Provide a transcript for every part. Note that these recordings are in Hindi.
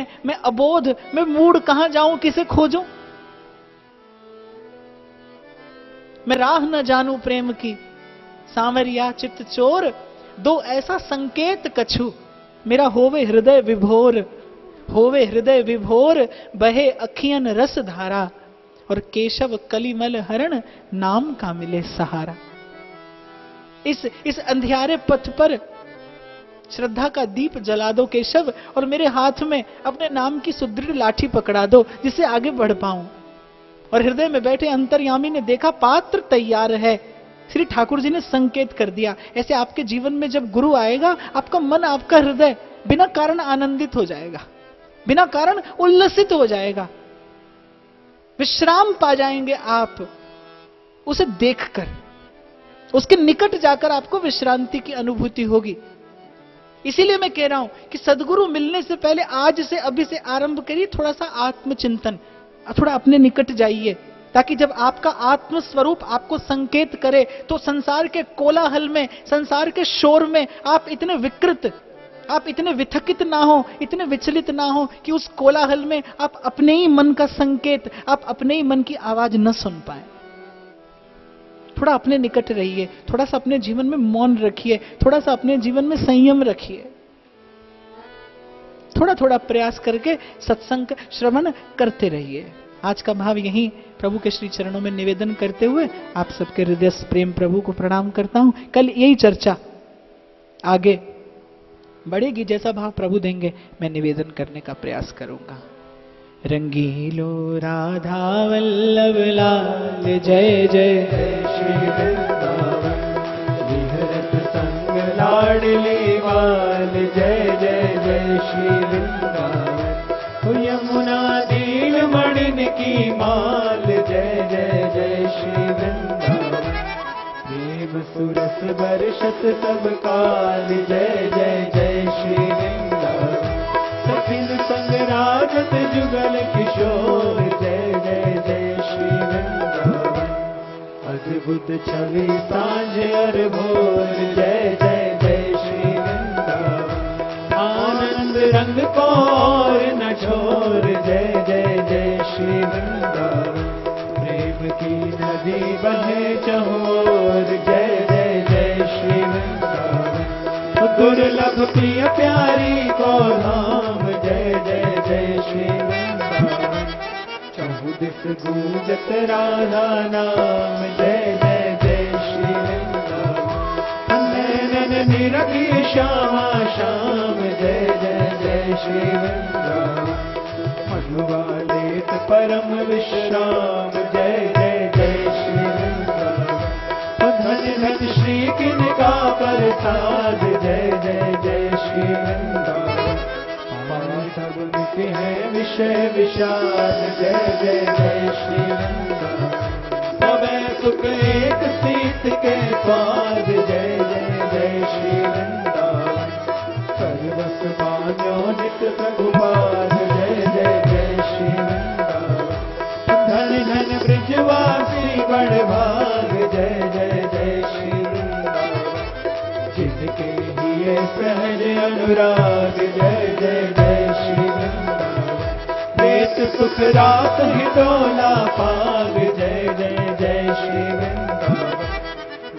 मैं अबोध, मैं मूड कहाँ जाऊँ, किसे खोजूं? मैं राह न जानू प्रेम की। सांवरिया चित्त चोर, दो ऐसा संकेत कछु। मेरा होवे हृदय विभोर, होवे हृदय विभोर, बहे अखियन रस धारा। और केशव कलिमल हरण, नाम का मिले सहारा। इस इस अंधियारे पथ पर श्रद्धा का दीप जला दो केशव और मेरे हाथ में अपने नाम की सुदृढ़ लाठी पकड़ा दो जिससे आगे बढ़ पाऊँ। और हृदय में बैठे अंतर्यामी ने देखा पात्र तैयार है। श्री ठाकुर जी ने संकेत कर दिया, ऐसे आपके जीवन में जब गुरु आएगा, आपका मन, आपका हृदय बिना कारण आनंदित हो जाएगा, बिना कारण उल्लसित हो जाएगा। विश्राम पा जाएँगे आप उसे देखकर। उसके निकट जाकर आपको विश्रांति की अनुभूति होगी। इसीलिए मैं कह रहा हूँ कि सदगुरु मिलने से पहले आज से अभी से आरंभ करिए थोड़ा सा आत्मचिंतन, थोड़ा अपने निकट जाइए, ताकि जब आपका आत्म स्वरूप आपको संकेत करे तो संसार के कोलाहल में, संसार के शोर में आप इतने विकृत, आप इतने विथकित ना हो, इतने विचलित ना हो कि उस कोलाहल में आप अपने ही मन का संकेत, आप अपने ही मन की आवाज़ न सुन पाए। थोड़ा अपने निकट रहिए, थोड़ा सा अपने जीवन में मौन रखिए, थोड़ा सा अपने जीवन में संयम रखिए। थोड़ा थोड़ा प्रयास करके सत्संग श्रवण करते रहिए। आज का भाव यही, प्रभु के श्री चरणों में निवेदन करते हुए आप सबके हृदय प्रेम प्रभु को प्रणाम करता हूँ। कल यही चर्चा। आगे बढ़ेगी जैसा भाव प्रभु देंगे, मैं निवेदन करने का प्रयास करूँगा। रंगीलो राधा वल्लभ लाल, जय जय। श्री विहरत संग लाडली वाल जय जय जय श्री वृंदावन यमुना दीन मणिन की माल जय जय जय श्री वृंदावन प्रेम सुरस बरसत सब काल जय जय। राजत जुगल किशोर, जय जय जय श्री वृंदावन। अद्भुत छवि साँझ और भोर, जय जय जय श्री वृंदावन। आनंद रंग न छोर, जय जय जय श्री वृंदावन। प्रेम की नदी बहे चहोर, जय जय जय श्री वृंदावन। दुर्लभ प्रिय प्यारी को नाम जय जय जय श्री चहुदिस गूंजत राधा नाम जय जय जय श्री निरखी श्यामा श्याम जय जय जय श्री मधुआ परम विश्राम जय जय जय श्री धन धन श्री किनका प्रसाद जय जय जय श्री हमारे सब मिटे हैं विषय विषाद जय जय जय श्री सब सुख एक सीत के स्वाद जय जय जय श्री सर्वस मान्यो नित प्रभुपाद। जय जय जय श्री धन धन ब्रजवासी बड़ भाग जय जय जय श्री जिनके लिए सहज अनुराग। जय सुख रात ही डोला पाग जय जय जय श्री वृंदावन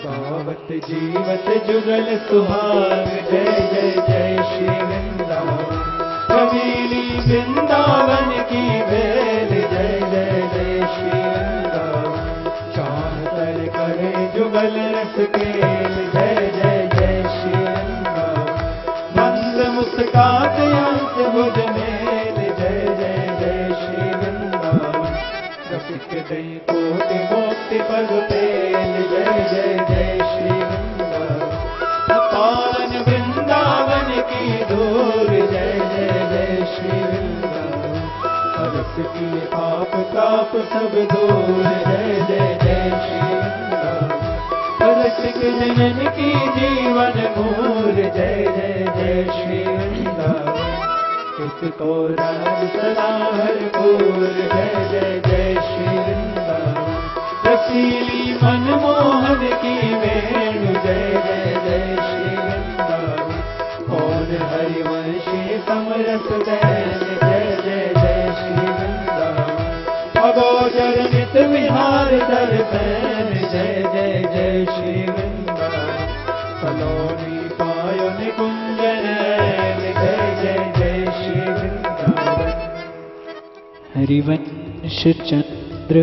गावत जीवत जुगल सुहाग जय जय जय श्री वृंदावन कबीली वृंदावन की बेल। जय जय जय श्री वृंदावन करे जुगल रस केल जय जय जय श्री वृंदावन मंद मुस्कात जय जय जय श्री पावन वृंदावन की दूर। जय जय जय श्री की पाप, ताप सब दूर। जय जय जय श्री वृंदावन रसिक जनन की जीवन मूर। जय जय जय श्री वृंदावन इसको राम सदा हर पूर जय जय जय श्री वृंदावन। रसीली मनमोहन की वेणु जय जय जय श्री कौन हरिवंशी समरस जय जय जय जय श्री वृंदावन। अगोचर नित विहार दर्शन जय जय जय श्री वृंदावन। सलोनी हरिवंशचन्द्र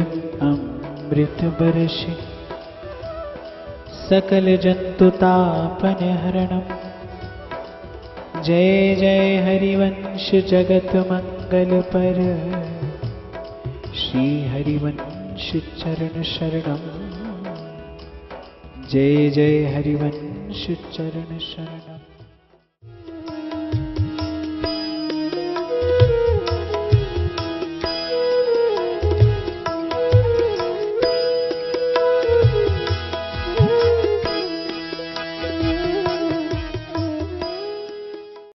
अमृतवर्षि सकलजन्तुतापनहरणम्। जय जय हरिवंशजगतमङ्गलपर श्रीहरिवंशरणशरणं जय जय हरिवंशचरणशरणम्